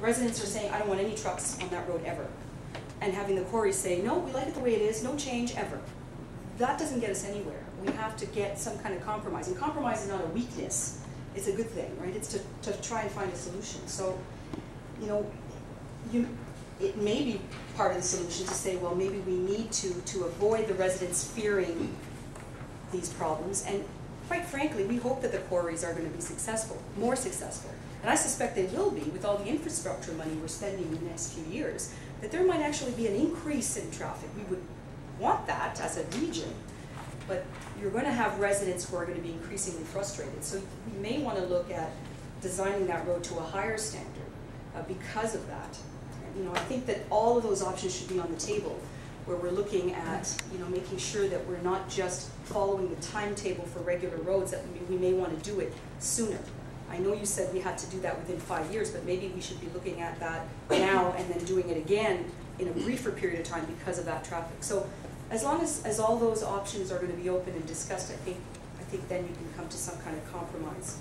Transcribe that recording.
residents are saying, I don't want any trucks on that road ever. And having the quarry say, no, we like it the way it is, no change ever. That doesn't get us anywhere. We have to get some kind of compromise. And compromise is not a weakness, it's a good thing, right? It's to, to try and find a solution. So, you know, you, it may be part of the solution to say, well, maybe we need to, to avoid the residents fearing these problems. And quite frankly, we hope that the quarries are going to be successful, more successful. And I suspect they will be with all the infrastructure money we're spending in the next few years, that there might actually be an increase in traffic. We would want that as a region, but you're going to have residents who are going to be increasingly frustrated. So we may want to look at designing that road to a higher standard uh, because of that. You know, I think that all of those options should be on the table where we're looking at, you know, making sure that we're not just following the timetable for regular roads, that we, may want to do it sooner. I know you said we had to do that within five years, but maybe we should be looking at that now and then doing it again in a briefer period of time because of that traffic. So as long as, as all those options are going to be open and discussed, I think, I think then you can come to some kind of compromise.